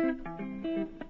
Thank you.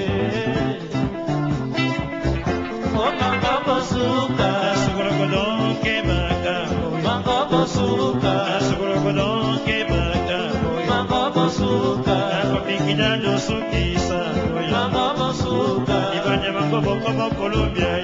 kobokobokolumbie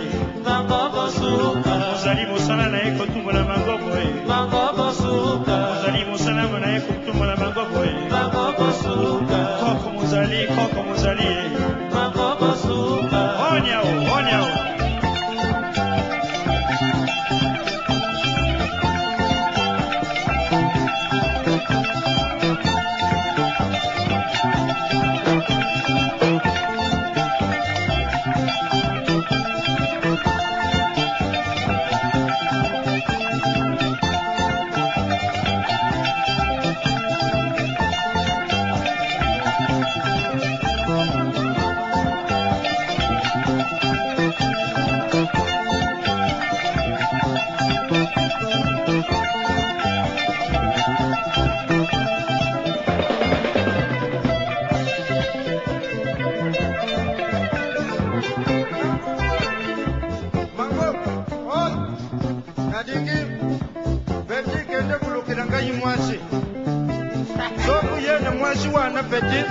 Oh, mwasi wana peti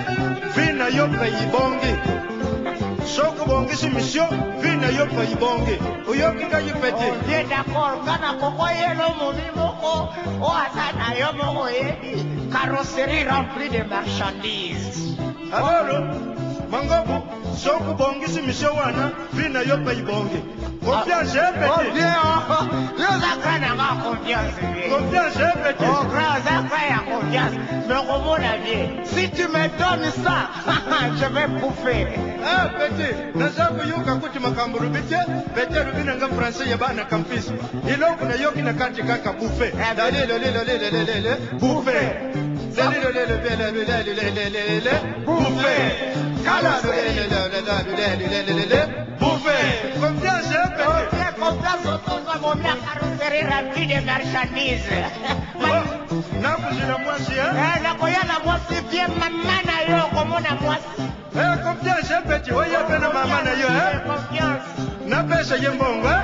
vi na yo pei bongi soki obongisi misio vi na yo pei bongi oyoki ngai peti oye oh, dakor kana koko yelo momi moko o oh, ata na yo moko yebi carrosserie remplie de marchandise alolo mangobo si tu me donnes ça je vais bouffer Bouffé, Bouffé, combien je Combien mon carrosserie remplie de marchandises nakozela mwasi nakoya na mwasi pie mama na yo okomona mwasi confiance epeti oya mpe na mama na yo napesa ye mbongo